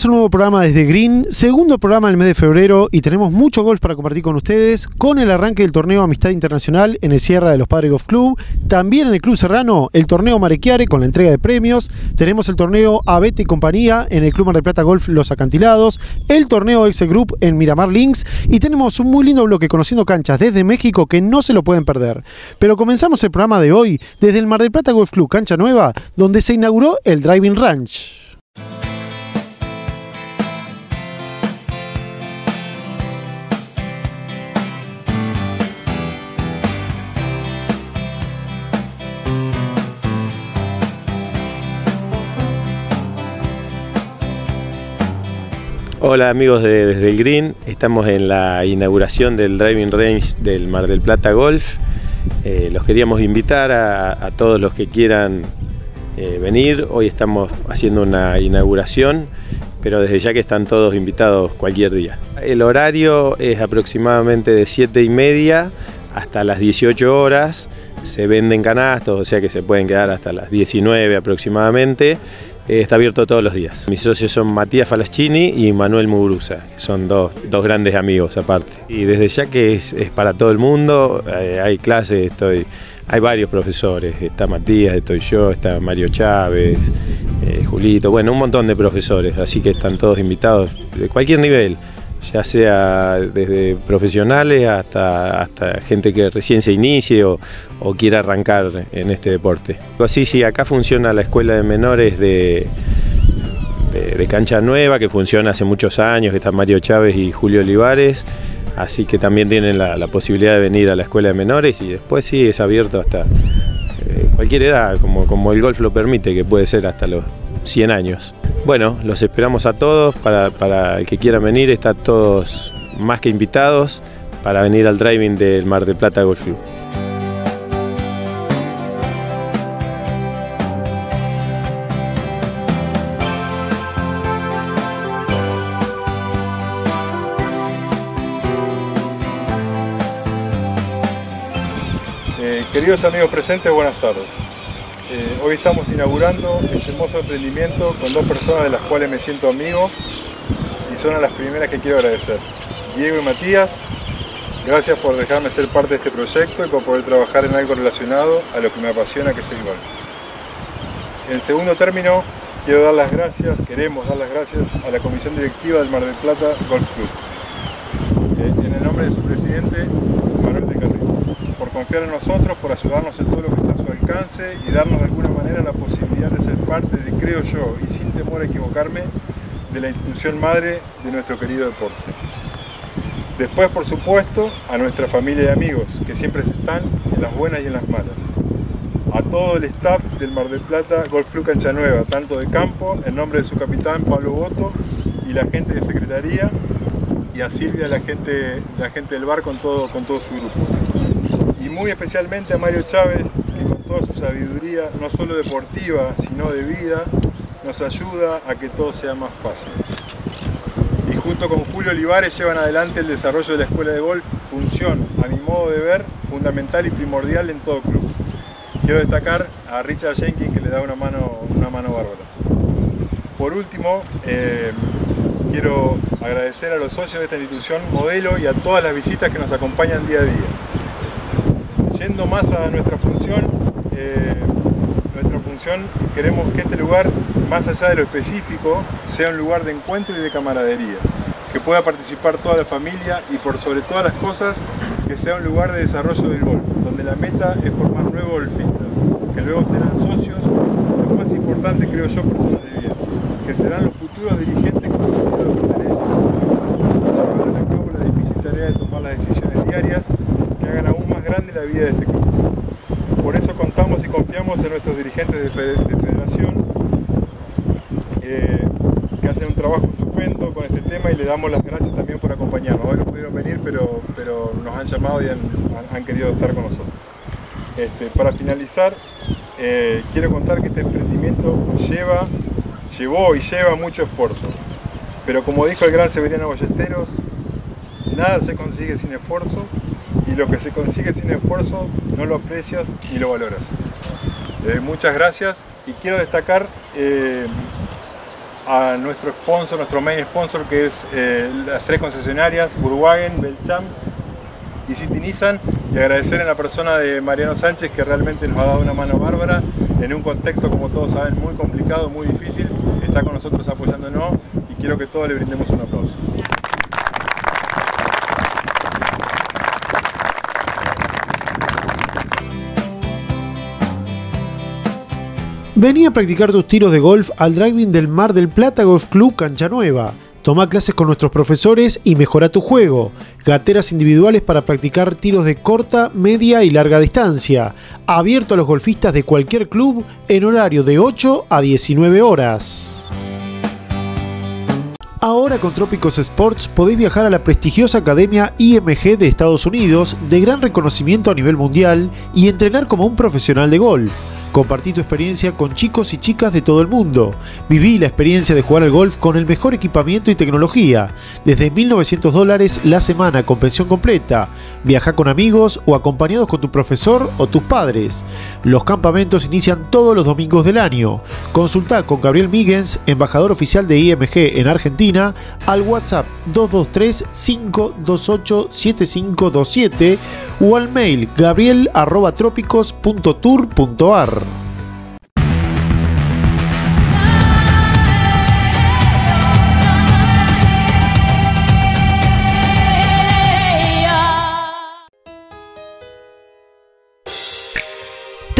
Bienvenidos a un nuevo programa desde Green, segundo programa del mes de febrero y tenemos mucho golf para compartir con ustedes con el arranque del torneo Amistad Internacional en el Sierra de los Padres Golf Club, también en el Club Serrano el torneo Marequiare con la entrega de premios, tenemos el torneo Abete y compañía en el Club Mar del Plata Golf Los Acantilados, el torneo Excel Group en Miramar Links y tenemos un muy lindo bloque conociendo canchas desde México que no se lo pueden perder. Pero comenzamos el programa de hoy desde el Mar del Plata Golf Club Cancha Nueva, donde se inauguró el Driving Ranch. Hola amigos de Desde el Green, estamos en la inauguración del Driving Range del Mar del Plata Golf. Eh, los queríamos invitar a, todos los que quieran eh, venir. Hoy estamos haciendo una inauguración, pero desde ya que están todos invitados cualquier día. El horario es aproximadamente de 7 y media hasta las 18 horas. Se venden canastos, o sea que se pueden quedar hasta las 19 aproximadamente. Eh, está abierto todos los días. Mis socios son Matías Falaschini y Manuel Muguruza, son dos, grandes amigos aparte. Y desde ya que es, para todo el mundo, eh, hay clases, estoy, hay varios profesores, está Matías, estoy yo, está Mario Chávez, eh, Julito, bueno, un montón de profesores, así que están todos invitados de cualquier nivel ya sea desde profesionales hasta, hasta gente que recién se inicie o, quiera arrancar en este deporte. Sí, sí, acá funciona la escuela de menores de, de, Cancha Nueva, que funciona hace muchos años, que están Mario Chávez y Julio Olivares, así que también tienen la, posibilidad de venir a la escuela de menores y después sí es abierto hasta eh, cualquier edad, como, como el golf lo permite, que puede ser hasta los 100 años. Bueno, los esperamos a todos, para, el que quiera venir, están todos más que invitados para venir al driving del Mar del Plata Golf Club. Eh, queridos amigos presentes, buenas tardes. Eh, hoy estamos inaugurando este hermoso emprendimiento con dos personas de las cuales me siento amigo y son a las primeras que quiero agradecer. Diego y Matías, gracias por dejarme ser parte de este proyecto y por poder trabajar en algo relacionado a lo que me apasiona que es el golf. En segundo término, quiero dar las gracias, queremos dar las gracias a la Comisión Directiva del Mar del Plata Golf Club. En el nombre de su presidente, Manuel de Carrillo, por confiar en nosotros, por ayudarnos en todo lo que está alcance y darnos de alguna manera la posibilidad de ser parte de, creo yo, y sin temor a equivocarme, de la institución madre de nuestro querido deporte. Después, por supuesto, a nuestra familia y amigos, que siempre están en las buenas y en las malas. A todo el staff del Mar del Plata Golf Club Cancha Nueva, tanto de campo, en nombre de su capitán Pablo Boto y la gente de secretaría, y a Silvia, la gente, la gente del bar con todo, con todo su grupo. Y muy especialmente a Mario Chávez, toda su sabiduría, no solo deportiva, sino de vida, nos ayuda a que todo sea más fácil. Y junto con Julio Olivares llevan adelante el desarrollo de la escuela de golf, función, a mi modo de ver, fundamental y primordial en todo club. Quiero destacar a Richard Jenkins que le da una mano, una mano bárbara. Por último, eh, quiero agradecer a los socios de esta institución modelo y a todas las visitas que nos acompañan día a día. Yendo más a nuestra función, eh, nuestra función queremos que este lugar, más allá de lo específico, sea un lugar de encuentro y de camaradería, que pueda participar toda la familia y por sobre todas las cosas, que sea un lugar de desarrollo del golf, donde la meta es formar nuevos golfistas, que luego serán socios, lo más importante creo yo, personas de bien, que serán los futuros dirigentes de tomar las decisiones diarias que hagan aún más grande la vida de este club. Por eso contamos y confiamos en nuestros dirigentes de, federación eh, que hacen un trabajo estupendo con este tema y le damos las gracias también por acompañarnos. Hoy no pudieron venir, pero, pero nos han llamado y han, querido estar con nosotros. Este, para finalizar, eh, quiero contar que este emprendimiento lleva, llevó y lleva mucho esfuerzo. Pero como dijo el gran Severiano Ballesteros, Nada se consigue sin esfuerzo y lo que se consigue sin esfuerzo no lo aprecias ni lo valoras. Eh, muchas gracias y quiero destacar eh, a nuestro sponsor, nuestro main sponsor, que es eh, las tres concesionarias, Burwagen, Belcham y City y agradecer en la persona de Mariano Sánchez, que realmente nos ha dado una mano bárbara en un contexto, como todos saben, muy complicado, muy difícil, está con nosotros apoyándonos y quiero que todos le brindemos un aplauso. Vení a practicar tus tiros de golf al driving del Mar del Plata Golf Club Cancha Nueva. Toma clases con nuestros profesores y mejora tu juego. Gateras individuales para practicar tiros de corta, media y larga distancia. Abierto a los golfistas de cualquier club en horario de 8 a 19 horas. Ahora con Trópicos Sports podéis viajar a la prestigiosa Academia IMG de Estados Unidos, de gran reconocimiento a nivel mundial, y entrenar como un profesional de golf. Compartí tu experiencia con chicos y chicas de todo el mundo. Viví la experiencia de jugar al golf con el mejor equipamiento y tecnología. Desde 1900 dólares la semana con pensión completa. Viaja con amigos o acompañados con tu profesor o tus padres. Los campamentos inician todos los domingos del año. Consulta con Gabriel Migens, embajador oficial de IMG en Argentina, al WhatsApp 223 528 7527 o al mail gabriel.trópicos.tour.ar. Señor.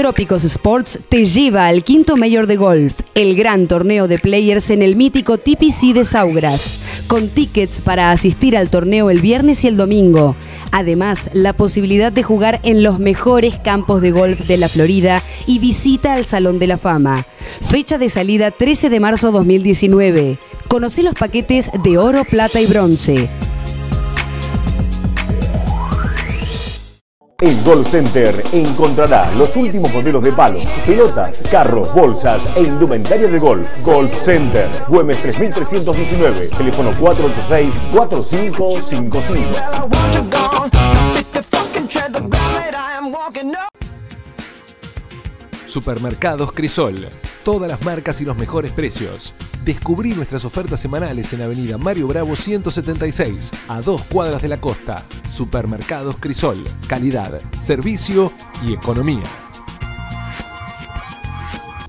Trópicos Sports te lleva al quinto mayor de golf, el gran torneo de players en el mítico TPC de Saugras, con tickets para asistir al torneo el viernes y el domingo. Además, la posibilidad de jugar en los mejores campos de golf de la Florida y visita al Salón de la Fama. Fecha de salida 13 de marzo 2019. Conoce los paquetes de oro, plata y bronce. En Golf Center encontrará los últimos modelos de palos, pelotas, carros, bolsas e indumentaria de golf. Golf Center, Güemes 3319, teléfono 486-4555. Supermercados Crisol. Todas las marcas y los mejores precios. Descubrí nuestras ofertas semanales en Avenida Mario Bravo 176, a dos cuadras de la costa. Supermercados Crisol. Calidad, servicio y economía.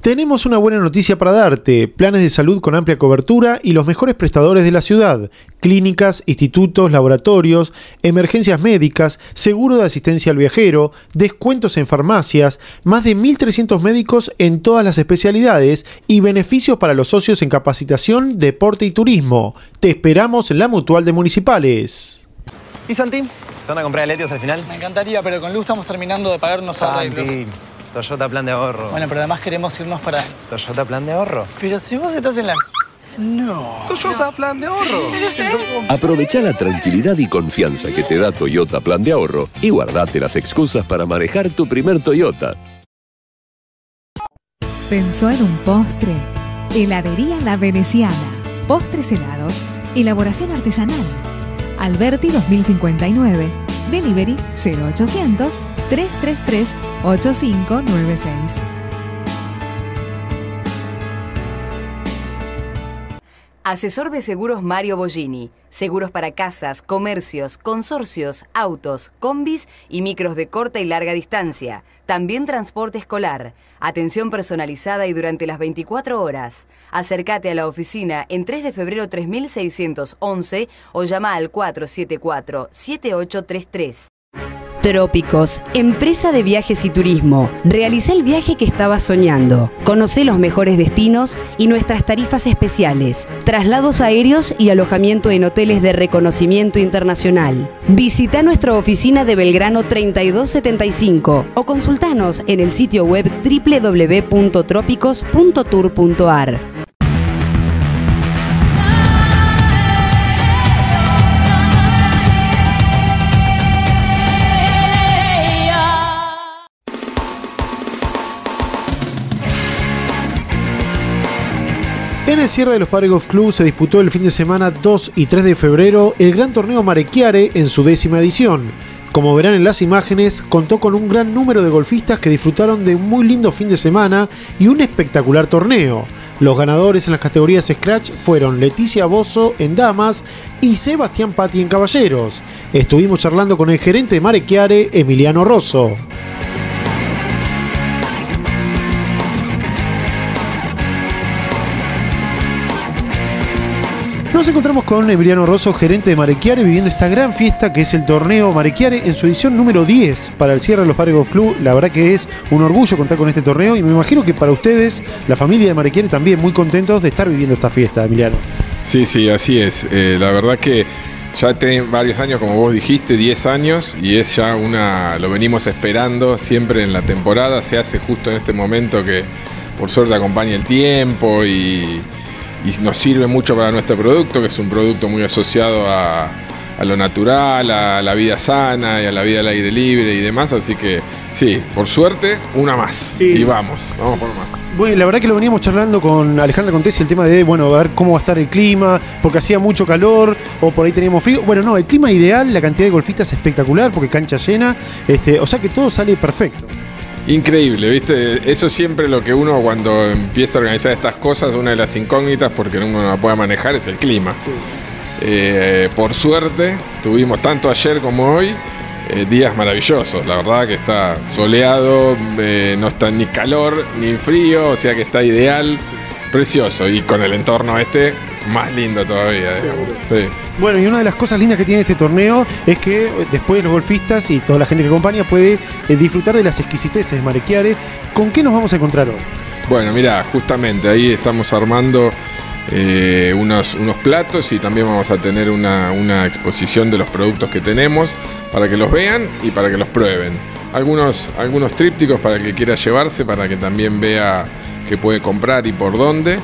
Tenemos una buena noticia para darte, planes de salud con amplia cobertura y los mejores prestadores de la ciudad, clínicas, institutos, laboratorios, emergencias médicas, seguro de asistencia al viajero, descuentos en farmacias, más de 1.300 médicos en todas las especialidades y beneficios para los socios en capacitación, deporte y turismo. Te esperamos en la Mutual de Municipales. ¿Y Santi? ¿Se van a comprar Letios al final? Me encantaría, pero con Luz estamos terminando de pagar unos arreglos. Toyota Plan de Ahorro. Bueno, pero además queremos irnos para... ¿Toyota Plan de Ahorro? Pero si vos estás en la... No. ¿Toyota Plan de Ahorro? Aprovecha la tranquilidad y confianza que te da Toyota Plan de Ahorro y guardate las excusas para manejar tu primer Toyota. ¿Pensó en un postre? Heladería La Veneciana. Postres helados. Elaboración artesanal. Alberti 2059. Delivery 0800 333 8596. Asesor de seguros Mario Bollini. Seguros para casas, comercios, consorcios, autos, combis y micros de corta y larga distancia. También transporte escolar. Atención personalizada y durante las 24 horas. Acércate a la oficina en 3 de febrero 3611 o llama al 474-7833. Trópicos, empresa de viajes y turismo. Realicé el viaje que estabas soñando. Conoce los mejores destinos y nuestras tarifas especiales. Traslados aéreos y alojamiento en hoteles de reconocimiento internacional. Visita nuestra oficina de Belgrano 3275 o consultanos en el sitio web www.trópicos.tour.ar. el cierre de los Padres Golf Club se disputó el fin de semana 2 y 3 de febrero el gran torneo Marequiare en su décima edición. Como verán en las imágenes, contó con un gran número de golfistas que disfrutaron de un muy lindo fin de semana y un espectacular torneo. Los ganadores en las categorías Scratch fueron Leticia Bozo en Damas y Sebastián Patti en Caballeros. Estuvimos charlando con el gerente de Marequiare, Emiliano Rosso. Nos encontramos con Emiliano Rosso, gerente de Marequiare, viviendo esta gran fiesta que es el torneo Marequiare en su edición número 10 para el cierre de los Padres Golf Club. La verdad que es un orgullo contar con este torneo y me imagino que para ustedes, la familia de Marequiare, también muy contentos de estar viviendo esta fiesta, Emiliano. Sí, sí, así es. Eh, la verdad que ya tiene varios años, como vos dijiste, 10 años, y es ya una. lo venimos esperando siempre en la temporada. Se hace justo en este momento que por suerte acompaña el tiempo y, y nos sirve mucho para nuestro producto, que es un producto muy asociado a, a lo natural, a la vida sana y a la vida al aire libre y demás. Así que sí, por suerte, una más. Y vamos, vamos por más. Bueno, la verdad que lo veníamos charlando con Alejandra Contesi el tema de, bueno, a ver cómo va a estar el clima, porque hacía mucho calor o por ahí teníamos frío. Bueno, no, el clima ideal, la cantidad de golfistas espectacular, porque cancha llena, este, o sea que todo sale perfecto. Increíble, ¿viste? Eso es siempre lo que uno cuando empieza a organizar estas cosas, una de las incógnitas, porque uno no la puede manejar, es el clima. Eh, por suerte, tuvimos tanto ayer como hoy eh, días maravillosos. La verdad que está soleado, eh, no está ni calor ni frío, o sea que está ideal, precioso. Y con el entorno este, más lindo todavía, digamos. Sí. Bueno, y una de las cosas lindas que tiene este torneo es que después los golfistas y toda la gente que acompaña puede eh, disfrutar de las exquisiteces de Marequiare. ¿Con qué nos vamos a encontrar hoy? Bueno, mira, justamente ahí estamos armando eh, unos, unos platos y también vamos a tener una, una exposición de los productos que tenemos para que los vean y para que los prueben. Algunos, algunos trípticos para el que quiera llevarse, para que también vea qué puede comprar y por dónde.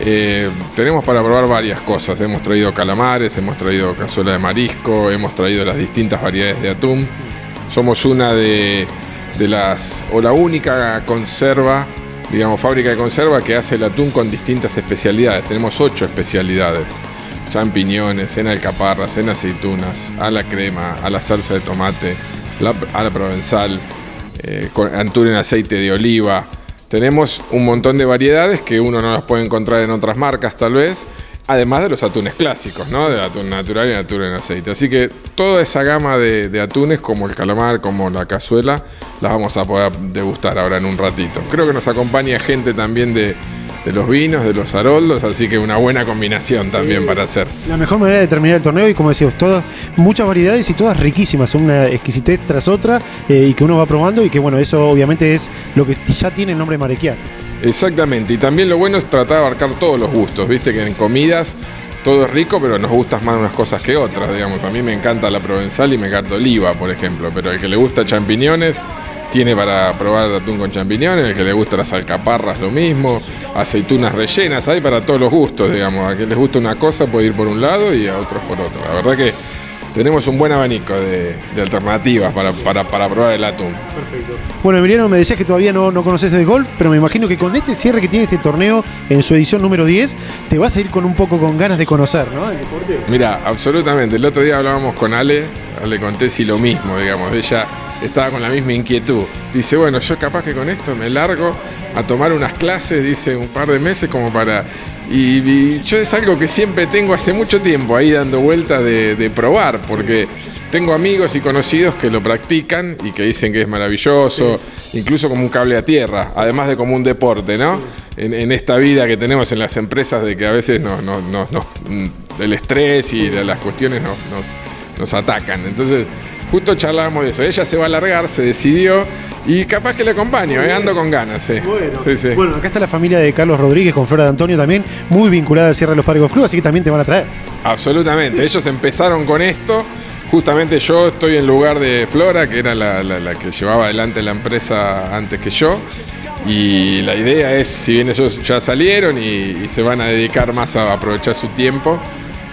Eh, tenemos para probar varias cosas. Hemos traído calamares, hemos traído cazuela de marisco, hemos traído las distintas variedades de atún. Somos una de, las, o la única conserva, digamos, fábrica de conserva que hace el atún con distintas especialidades. Tenemos ocho especialidades. Champiñones, en alcaparras, en aceitunas, a la crema, a la salsa de tomate, a la provenzal, eh, con atún en aceite de oliva. Tenemos un montón de variedades que uno no las puede encontrar en otras marcas tal vez, además de los atunes clásicos, ¿no? De atún natural y atún en aceite. Así que toda esa gama de, de atunes, como el calamar, como la cazuela, las vamos a poder degustar ahora en un ratito. Creo que nos acompaña gente también de, de los vinos, de los aroldos, así que una buena combinación también para hacer. La mejor manera de terminar el torneo y como decíamos, todas, muchas variedades y todas riquísimas, son una exquisitez tras otra eh, y que uno va probando y que bueno, eso obviamente es lo que ya tiene el nombre Marequiar. Exactamente, y también lo bueno es tratar de abarcar todos los gustos, viste que en comidas todo es rico, pero nos gustan más unas cosas que otras, digamos. A mí me encanta la provenzal y me encanta oliva, por ejemplo, pero el que le gusta champiñones tiene para probar atún con champiñones, el que le gusta las alcaparras lo mismo, aceitunas rellenas, hay para todos los gustos, digamos. A quien les gusta una cosa puede ir por un lado y a otros por otro. La verdad que tenemos un buen abanico de, de alternativas para, para, para probar el atún. Bueno, Emiliano, me decías que todavía no, no conoces de golf, pero me imagino que con este cierre que tiene este torneo en su edición número 10, te vas a ir con un poco con ganas de conocer, ¿no? El deporte. Mira, absolutamente. El otro día hablábamos con Ale, le conté si lo mismo, digamos. Ella estaba con la misma inquietud. Dice, bueno, yo capaz que con esto me largo a tomar unas clases, dice, un par de meses como para... Y, yo es algo que siempre tengo hace mucho tiempo ahí dando vueltas de, de probar, porque tengo amigos y conocidos que lo practican y que dicen que es maravilloso, incluso como un cable a tierra, además de como un deporte, ¿no? En, en esta vida que tenemos en las empresas de que a veces nos- nos- nos- mm, el estrés y la- las cuestiones nos, nos- nos atacan. Entonces, justo charlábamos de eso. Ella se va a largar, se decidió y capaz que le acompaño, ¿eh? ando con ganas, sí. Sí, sí. Bueno, acá está la familia de Carlos Rodríguez con Flora de Antonio también, muy vinculada al cierre de los Parques Club, así que también te van a traer. Absolutamente. Ellos empezaron con esto. Justamente yo estoy en lugar de Flora, que era la, la- la que llevaba adelante la empresa antes que yo. Y la idea es, si bien ellos ya salieron y, y se van a dedicar más a aprovechar su tiempo,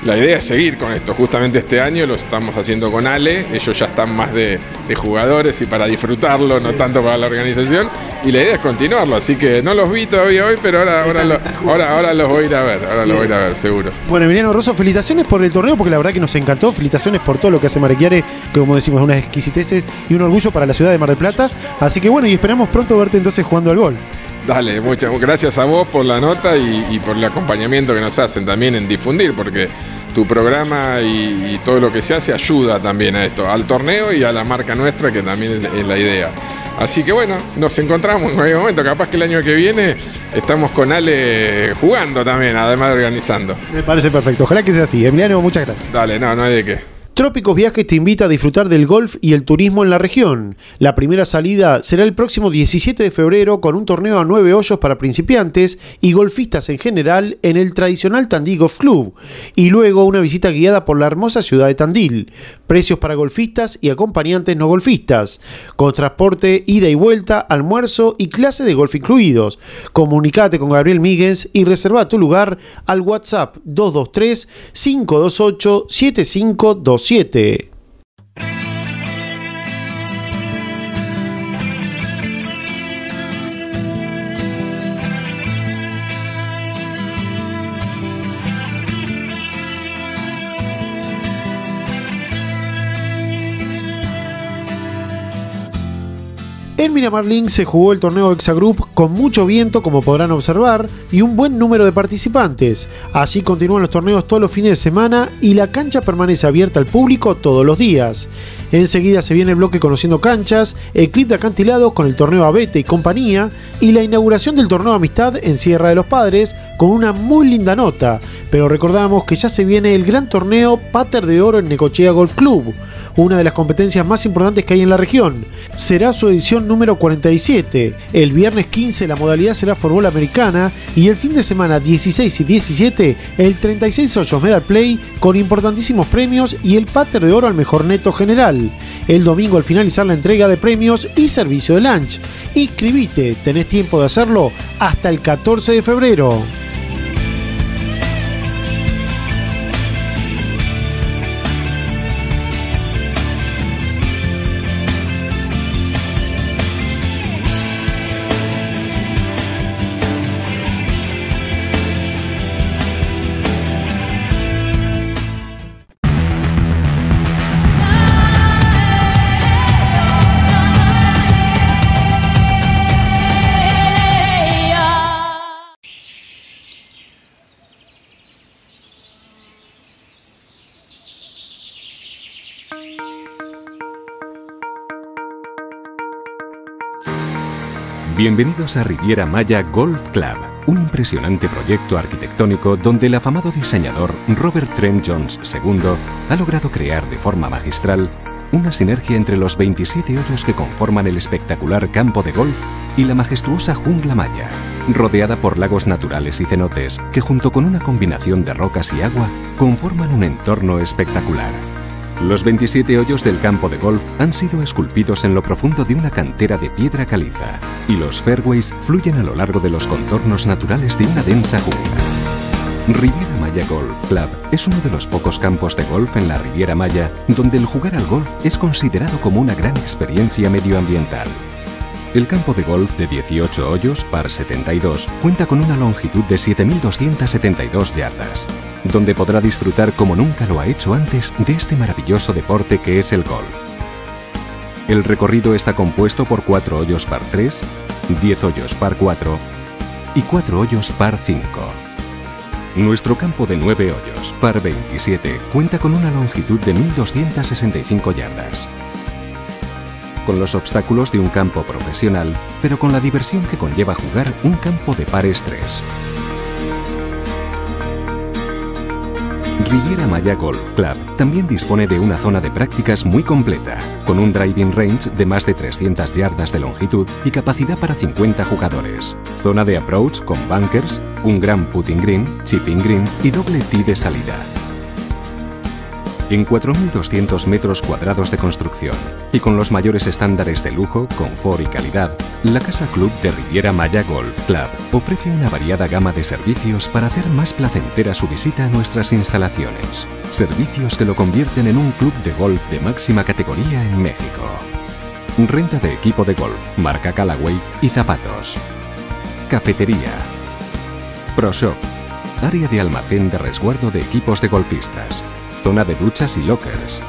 la idea es seguir con esto. Justamente este año lo estamos haciendo con Ale. Ellos ya están más de, de jugadores y para disfrutarlo, no tanto para la organización. Y la idea es continuarlo. Así que no los vi todavía hoy, pero ahora, ahora, lo- ahora, ahora los voy a ir a ver. Ahora los voy a ir a ver, seguro. Bueno, Emiliano Rosso, felicitaciones por el torneo, porque la verdad que nos encantó. Felicitaciones por todo lo que hace Marequiare, que como decimos, unas exquisiteces y un orgullo para la ciudad de Mar del Plata. Así que bueno, y esperamos pronto verte entonces jugando al gol. Dale, muchas gracias a vos por la nota y, y por el acompañamiento que nos hacen también en difundir, porque tu programa y, y todo lo que se hace ayuda también a esto, al torneo y a la marca nuestra, que también es, es la idea. Así que bueno, nos encontramos en cualquier momento. Capaz que el año que viene estamos con Ale jugando también, además de organizando. Me parece perfecto. Ojalá que sea así. Emiliano, muchas gracias. Dale, no, no hay de qué. Trópicos Viajes te invita a disfrutar del golf y el turismo en la región. La primera salida será el próximo 17 de febrero con un torneo a nueve hoyos para principiantes y golfistas en general en el tradicional Tandil Golf Club. Y luego una visita guiada por la hermosa ciudad de Tandil. Precios para golfistas y acompañantes no golfistas. Con transporte, ida y vuelta, almuerzo y clase de golf incluidos. Comunicate con Gabriel Míguez y reserva tu lugar al WhatsApp 223 528 7527. En Miramar Link se jugó el torneo Exagroup con mucho viento, como podrán observar, y un buen número de participantes. Allí continúan los torneos todos los fines de semana y la cancha permanece abierta al público todos los días. Enseguida se viene el bloque Conociendo Canchas, el clip de acantilados con el torneo Abete y compañía, y la inauguración del torneo Amistad en Sierra de los Padres con una muy linda nota. Pero recordamos que ya se viene el gran torneo Pater de Oro en Necochea Golf Club, una de las competencias más importantes que hay en la región. Será su edición número 47. El viernes 15 la modalidad será fútbol americana y el fin de semana 16 y 17 el 36 hoyos Medal Play con importantísimos premios y el Pater de Oro al mejor neto general. El domingo al finalizar la entrega de premios y servicio de lunch. Inscribite, tenés tiempo de hacerlo hasta el 14 de febrero. Bienvenidos a Riviera Maya Golf Club, un impresionante proyecto arquitectónico donde el afamado diseñador Robert Trent Jones II ha logrado crear de forma magistral una sinergia entre los 27 hoyos que conforman el espectacular campo de golf y la majestuosa jungla maya, rodeada por lagos naturales y cenotes que junto con una combinación de rocas y agua conforman un entorno espectacular. Los 27 hoyos del campo de golf han sido esculpidos en lo profundo de una cantera de piedra caliza y los fairways fluyen a lo largo de los contornos naturales de una densa jungla. Riviera Maya Golf Club es uno de los pocos campos de golf en la Riviera Maya donde el jugar al golf es considerado como una gran experiencia medioambiental. El campo de golf de 18 hoyos par 72 cuenta con una longitud de 7.272 yardas, donde podrá disfrutar como nunca lo ha hecho antes de este maravilloso deporte que es el golf. El recorrido está compuesto por 4 hoyos par 3, 10 hoyos par 4 y 4 hoyos par 5. Nuestro campo de 9 hoyos par 27 cuenta con una longitud de 1.265 yardas con los obstáculos de un campo profesional, pero con la diversión que conlleva jugar un campo de pares 3. Riviera Maya Golf Club también dispone de una zona de prácticas muy completa, con un driving range de más de 300 yardas de longitud y capacidad para 50 jugadores, zona de approach con bunkers, un gran putting green, chipping green y doble tee de salida. En 4.200 metros cuadrados de construcción y con los mayores estándares de lujo, confort y calidad, la Casa Club de Riviera Maya Golf Club ofrece una variada gama de servicios para hacer más placentera su visita a nuestras instalaciones. Servicios que lo convierten en un club de golf de máxima categoría en México. Renta de equipo de golf, marca Callaway y zapatos. Cafetería. Pro Shop. Área de almacén de resguardo de equipos de golfistas. Zona de duchas y lockers.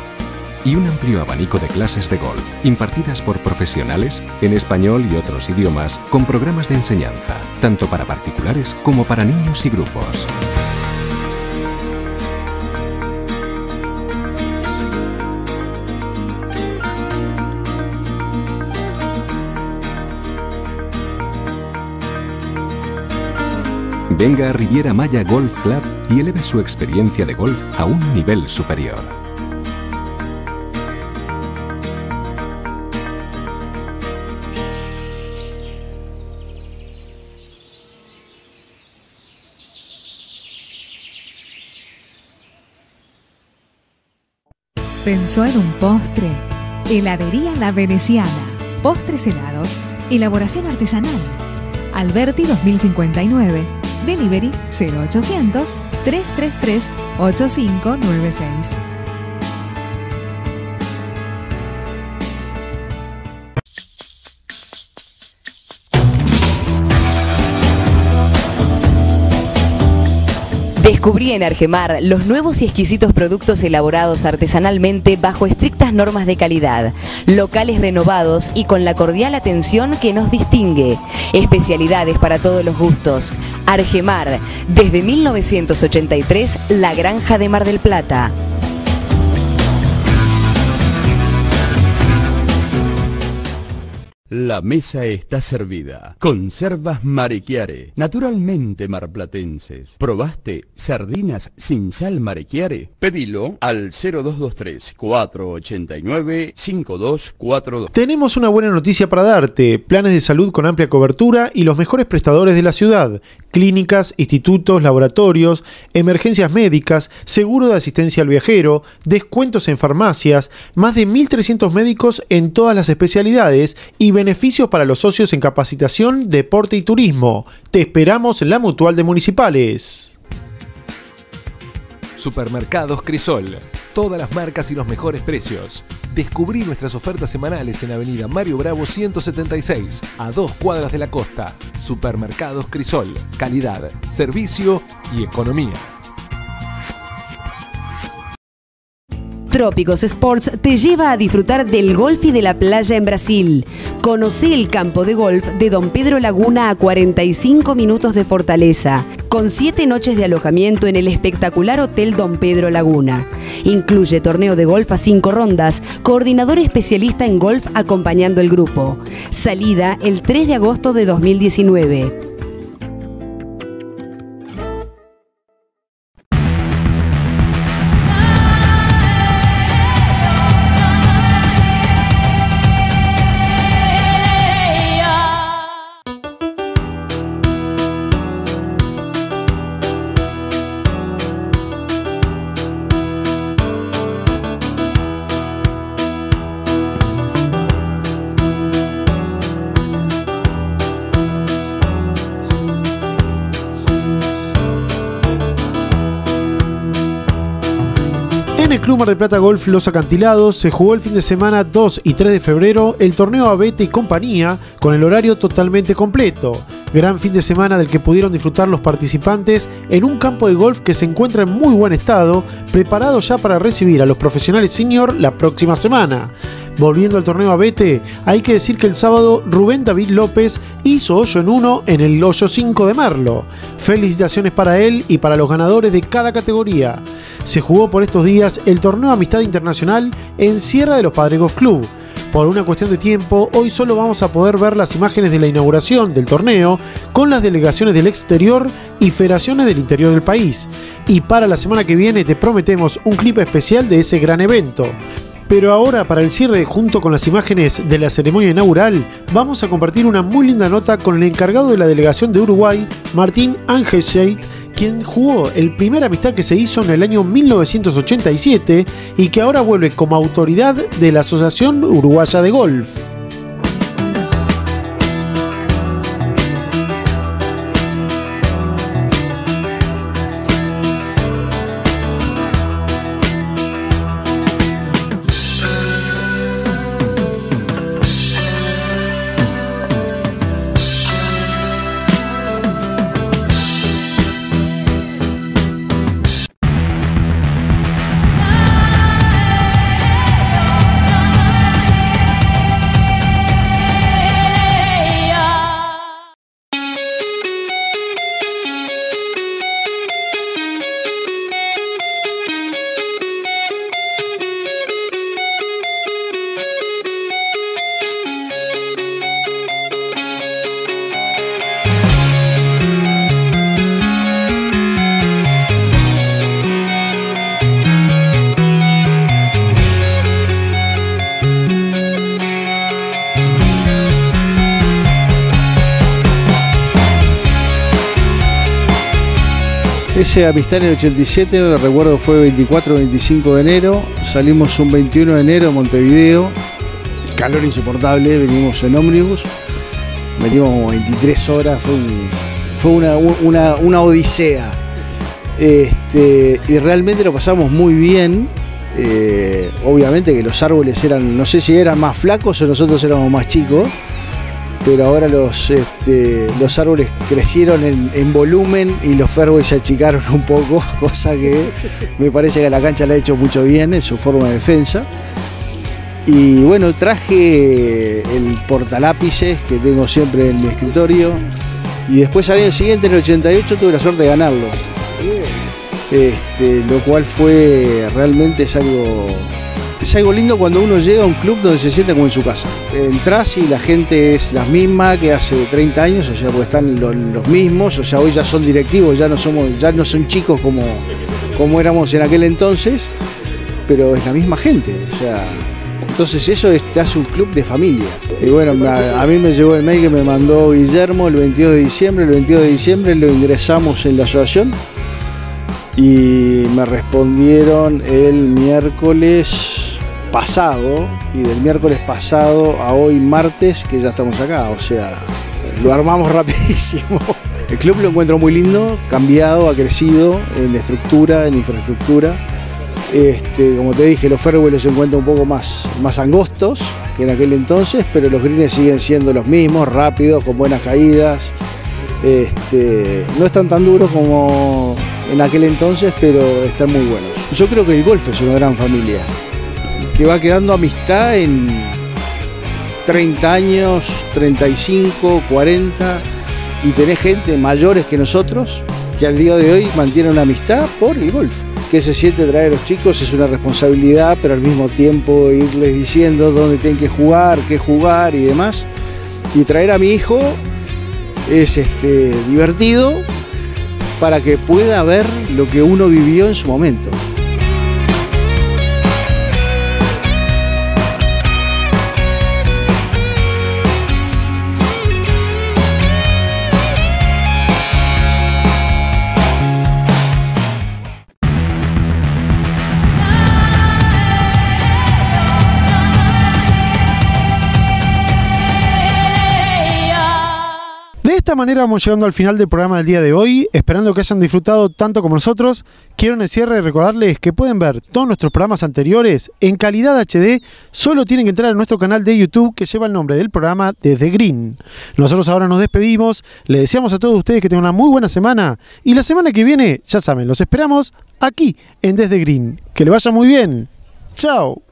Y un amplio abanico de clases de golf impartidas por profesionales en español y otros idiomas con programas de enseñanza, tanto para particulares como para niños y grupos. Venga a Riviera Maya Golf Club y eleve su experiencia de golf a un nivel superior. ¿Pensó en un postre? Heladería La Veneciana. Postres helados. Elaboración artesanal. Alberti 2059. Delivery 0800 333 8596. Descubrí en Argemar los nuevos y exquisitos productos elaborados artesanalmente bajo estrictas normas de calidad, locales renovados y con la cordial atención que nos distingue. Especialidades para todos los gustos. Argemar, desde 1983, la granja de Mar del Plata. La mesa está servida. Conservas Marechiare, naturalmente marplatenses. ¿Probaste sardinas sin sal Marechiare? Pedilo al 0223 489 5242. Tenemos una buena noticia para darte. Planes de salud con amplia cobertura y los mejores prestadores de la ciudad. Clínicas, institutos, laboratorios, emergencias médicas, seguro de asistencia al viajero, descuentos en farmacias, más de 1.300 médicos en todas las especialidades y beneficios para los socios en capacitación, deporte y turismo. Te esperamos en la Mutual de Municipales. Supermercados Crisol. Todas las marcas y los mejores precios. Descubrí nuestras ofertas semanales en Avenida Mario Bravo 176, a dos cuadras de la costa. Supermercados Crisol. Calidad, servicio y economía. Trópicos Sports te lleva a disfrutar del golf y de la playa en Brasil. Conoce el campo de golf de Don Pedro Laguna a 45 minutos de Fortaleza, con 7 noches de alojamiento en el espectacular Hotel Don Pedro Laguna. Incluye torneo de golf a 5 rondas, coordinador especialista en golf acompañando el grupo. Salida el 3 de agosto de 2019. En el Club Mar Plata Golf Los Acantilados se jugó el fin de semana 2 y 3 de febrero el torneo Abete y compañía con el horario totalmente completo. Gran fin de semana del que pudieron disfrutar los participantes en un campo de golf que se encuentra en muy buen estado, preparado ya para recibir a los profesionales senior la próxima semana. Volviendo al torneo Abete, hay que decir que el sábado Rubén David López hizo hoyo en uno en el hoyo 5 de Merlo. Felicitaciones para él y para los ganadores de cada categoría. Se jugó por estos días el torneo Amistad Internacional en Sierra de los Padres Golf Club. Por una cuestión de tiempo, hoy solo vamos a poder ver las imágenes de la inauguración del torneo con las delegaciones del exterior y federaciones del interior del país. Y para la semana que viene te prometemos un clip especial de ese gran evento. Pero ahora, para el cierre, junto con las imágenes de la ceremonia inaugural, vamos a compartir una muy linda nota con el encargado de la delegación de Uruguay, Martín Angelscheit, quien jugó el primer amistad que se hizo en el año 1987 y que ahora vuelve como autoridad de la Asociación Uruguaya de Golf. Ese amistad en el 87, recuerdo fue 24 25 de enero, salimos un 21 de enero a Montevideo, calor insoportable, venimos en ómnibus, metimos como 23 horas, fue, un- fue una, una- una odisea. Este, y realmente lo pasamos muy bien. eh, obviamente que los árboles eran, no sé si eran más flacos o nosotros éramos más chicos, pero ahora los, este, los árboles crecieron en, en volumen y los fairways se achicaron un poco, cosa que me parece que a la cancha le ha hecho mucho bien en su forma de defensa. Y bueno, traje el portalápices que tengo siempre en mi escritorio. Y después al año siguiente, en el 88, tuve la suerte de ganarlo. Este, lo cual fue realmente es algo es algo lindo cuando uno llega a un club donde se siente como en su casa. Entrás y la gente es la misma que hace 30 años, o sea, porque están lo- los, mismos, o sea, hoy ya son directivos, ya no somos, ya no son chicos como, como éramos en aquel entonces, pero es la misma gente, o sea, entonces eso es- te hace un club de familia. Y bueno, a, a mí me llegó el mail que me mandó Guillermo el 22 de diciembre, el 22 de diciembre lo ingresamos en la asociación y me respondieron el miércoles pasado y del miércoles pasado a hoy martes que ya estamos acá, o sea, lo armamos rapidísimo. El club lo encuentro muy lindo, cambiado, ha crecido en estructura, en infraestructura. Este, como te dije, los fairways los encuentro un poco más, más angostos que en aquel entonces, pero los greens siguen siendo los mismos, rápidos, con buenas caídas. Este, no están tan duros como en aquel entonces, pero están muy buenos. Yo creo que el golf es una gran familia, que va quedando amistad en 30 años, 35, 40, y tenés gente mayores que nosotros que al día de hoy mantienen una amistad por el golf. ¿Qué se siente traer a los chicos? Es una responsabilidad, pero al mismo tiempo irles diciendo dónde tienen que jugar, qué jugar y demás. Y traer a mi hijo es este, divertido para que pueda ver lo que uno vivió en su momento. Manera vamos llegando al final del programa del día de hoy, esperando que hayan disfrutado tanto como nosotros. Quiero en el cierre recordarles que pueden ver todos nuestros programas anteriores en calidad HD, solo tienen que entrar a nuestro canal de YouTube que lleva el nombre del programa Desde Green. Nosotros ahora nos despedimos, les deseamos a todos ustedes que tengan una muy buena semana y la semana que viene, ya saben, los esperamos aquí en Desde Green. Que le vaya muy bien. Chao.